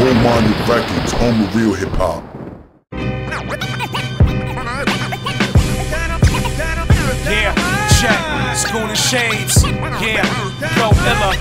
Gold Minded Records, home of real hip hop. Yeah, check, school and Shadez. Yeah, go Illa.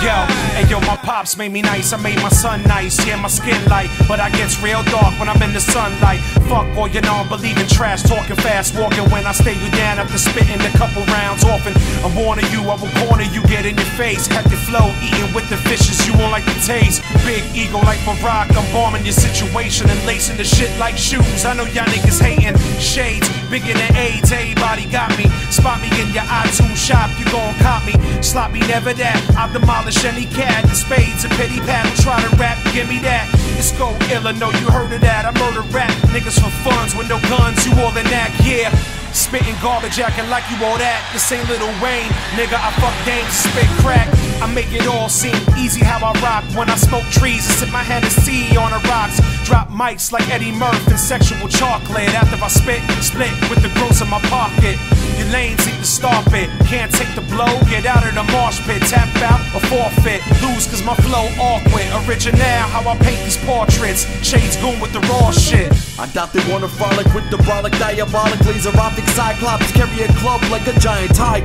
Yo, hey yo, my pops made me nice, I made my son nice. Yeah, my skin light, but I gets real dark when I'm in the sunlight. Fuck all your non-believing trash, talking fast, walking when I stay you down after spitting a couple rounds often. I'm you, I will corner you, get in your face. Cut your flow, eating with the fishes you won't like the taste. Big ego like Barack, I'm bombing your situation and lacing the shit like shoes. I know y'all niggas hating, Shadez, bigger than AIDS, everybody got me. Spot me in your iTunes shop, you gon' cop me. Sloppy, never that, I'll demolish any cat. The spades and petty paddle, try to rap, give me that. It's go ill, know you heard of that. I murder rap niggas for funds with no guns, you all in that, yeah. Spitting garbage, acting like you all that. This ain't Little Wayne, nigga. I fuck games, spit crack. I make it all seem easy how I rock when I smoke trees and sip my Hennessy on the rocks. Drop mics like Eddie Murphy and sexual chocolate. After I spit, split with the gross in my pocket. Your lanes need to stop it. Can't take the blow, get out of the marsh pit. Tap out or forfeit. Lose cause my flow awkward. Original, how I paint these portraits. Shadez goon with the raw shit. I doubt they wanna frolic with the brolic, diabolic, laser optic cyclops. Carry a club like a giant tie.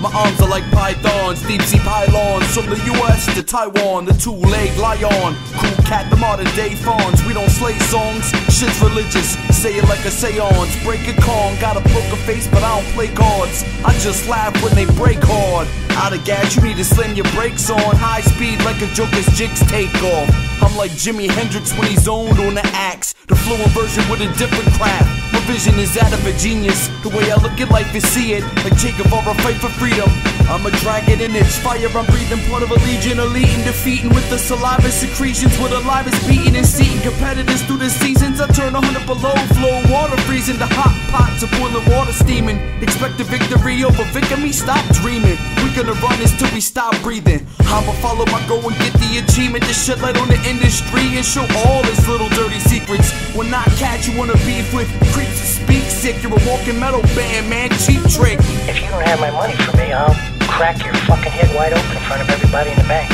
My arms are like pythons, deep sea pylons. From the US to Taiwan, the two leg lion. Cool cat, the modern day fawns. We don't slay songs, shit's religious. Say it like a seance. Break a con, got a poker face, but I don't play cards. I just laugh when they break hard. Out of gas, you need to slam your brakes on. High speed like a Joker's jigs take off. I'm like Jimi Hendrix when he's zoned on the axe. The fluent version with a different craft. Vision is that of a genius. The way I look at life and see it, like Jacob or a fight for freedom. I'm a dragon in its fire. I'm breathing part of a legion, elite and defeating with the saliva secretions. With the live is beating and seating competitors through the seasons. I turn 100 below, flow water freezing. The hot pots of boiling water steaming. Expect a victory over victim. Me stop dreaming. We're gonna run this till we stop breathing. I'ma follow my goal and get the achievement. To shed light on the industry and show all its little dirty secrets. When I catch you wanna beef with creeps sick, you're a walking metal band, man. Cheap trick. If you don't have my money for me, I'll crack your fucking head wide open in front of everybody in the bank.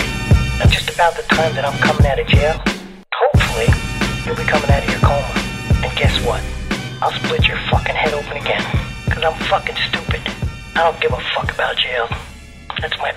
Now, just about the time that I'm coming out of jail, hopefully, you'll be coming out of your coma. And guess what? I'll split your fucking head open again. Cause I'm fucking stupid. I don't give a fuck about jail. That's my